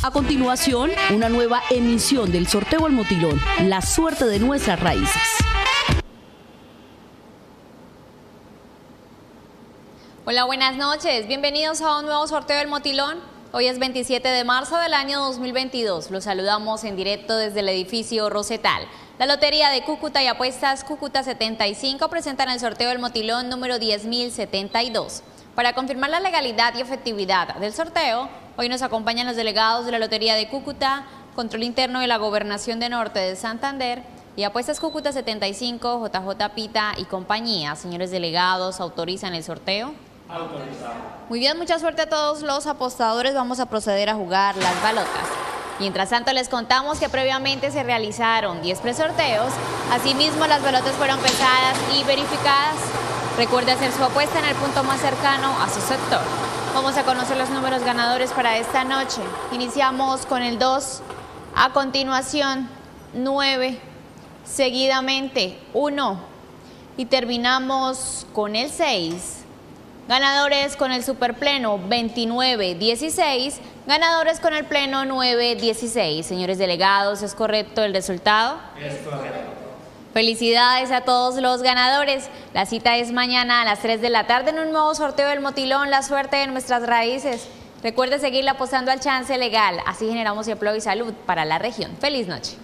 A continuación, una nueva emisión del sorteo al motilón, la suerte de nuestras raíces. Hola, buenas noches. Bienvenidos a un nuevo sorteo del motilón. Hoy es 27 de marzo del año 2022. Los saludamos en directo desde el edificio Rosetal. La Lotería de Cúcuta y Apuestas Cúcuta 75 presentan el sorteo del motilón número 10072. Para confirmar la legalidad y efectividad del sorteo, hoy nos acompañan los delegados de la Lotería de Cúcuta, Control Interno de la Gobernación de Norte de Santander y Apuestas Cúcuta 75, JJ Pita y compañía. Señores delegados, ¿autorizan el sorteo? Autorizado. Muy bien, mucha suerte a todos los apostadores. Vamos a proceder a jugar las balotas. Mientras tanto, les contamos que previamente se realizaron 10 presorteos. Asimismo, las balotas fueron pesadas y verificadas. Recuerde hacer su apuesta en el punto más cercano a su sector. Vamos a conocer los números ganadores para esta noche. Iniciamos con el 2, a continuación 9, seguidamente 1 y terminamos con el 6. Ganadores con el superpleno 29-16, ganadores con el pleno 9-16. Señores delegados, ¿es correcto el resultado? Es correcto. Felicidades a todos los ganadores. La cita es mañana a las 3 de la tarde en un nuevo sorteo del motilón, la suerte de nuestras raíces. Recuerde seguirle apostando al chance legal, así generamos empleo y salud para la región. Feliz noche.